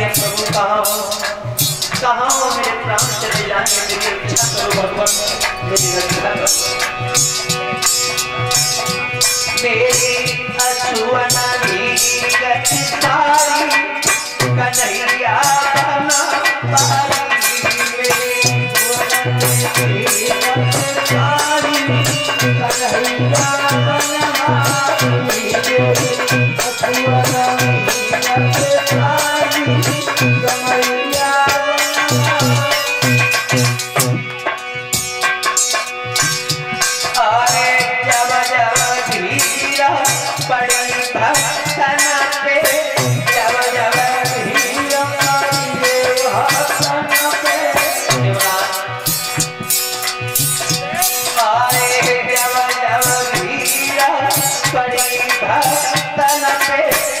है प्रभु कहा कहा मेरे प्राण चले जाएँगे मेरी इच्छा करो भगवान, मेरी रक्षा करो। मेरी अछुअना भीगत सारी कन्हैया बना पारी मेरी अरे पड़ी भक्तन पे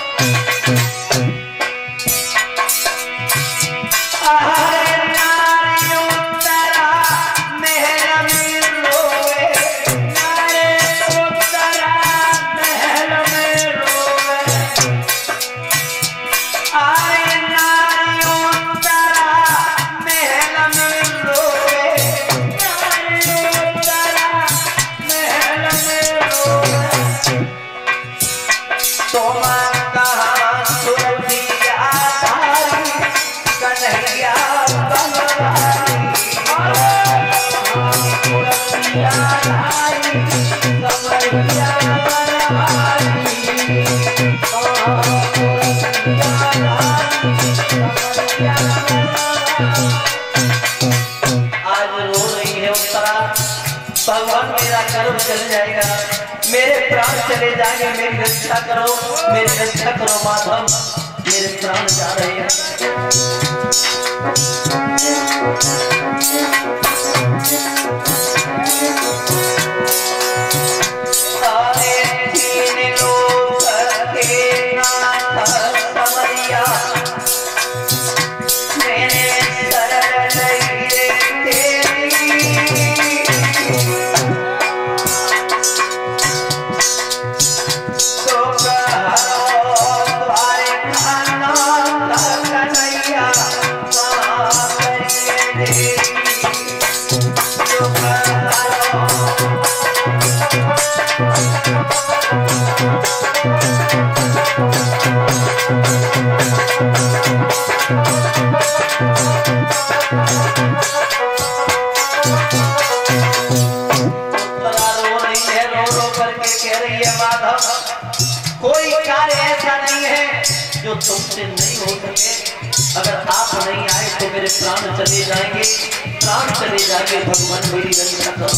चल जाएगा। मेरे रक्षा करो। मेरी रक्षा करो, माधव। मेरे प्राण जा रहे हैं। सारे जो तुमसे नहीं हो सके। अगर आप नहीं आए तो मेरे प्राण चले जाएँगे। प्राण चले जाके भगवान मेरी रक्षा करो।